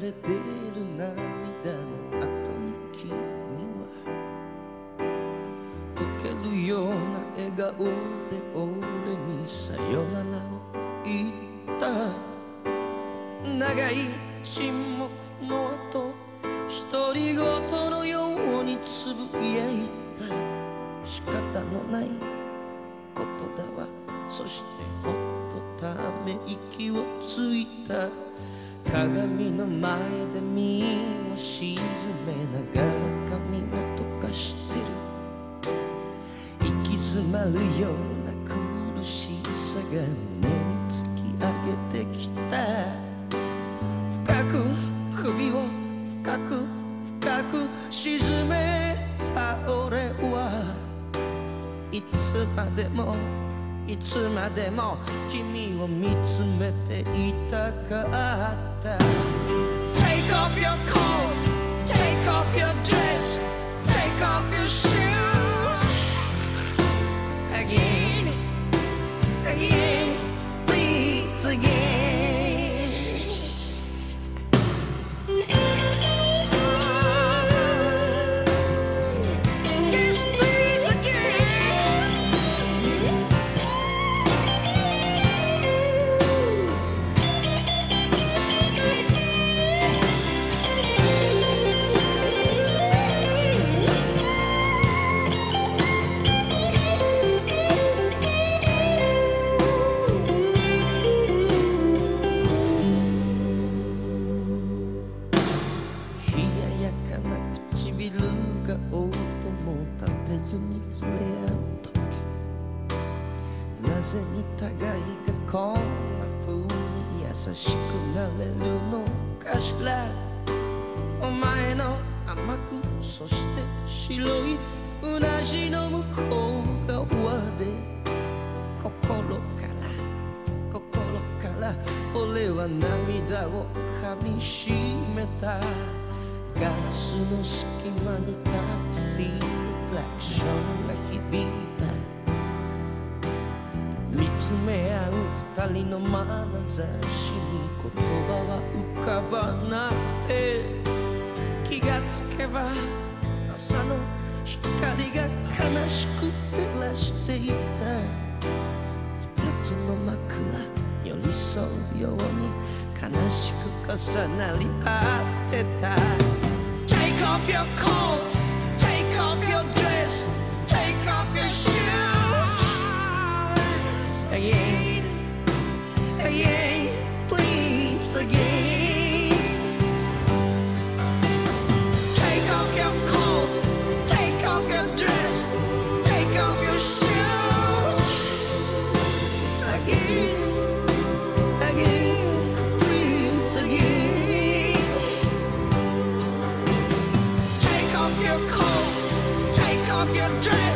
れてる涙の。後に君は溶けるような笑顔で俺にさよならを言った長い沈黙の後独り言の。ようにつぶやいた仕方のないことだわそしてほっとため息をついた鏡の前で身を沈めながら髪を溶かしてる。行き詰まるような苦しさが胸に突き上げてきた。深く首を深く深く沈めた俺は。いつまでもいつまでも君を見つめていたかった。Take off your coat. なぜに互いがこんな風に優しくなれるのかしら。お前の甘くそして白いうなじの向こう側で。心から心から俺は涙をかみしめた。ガラスの隙間にタクシーのクラクションが響いた見つめ合う二人の眼差しに言葉は浮かばなくて気がつけば朝の光が悲しく照らしていた。二つの枕寄り添うように悲しく重なり合ってた。Take off your coat Again Again Please again. Take off your coat Take off your dress Take off your shoes. Again Again Please again. Take off your coat Take off your dress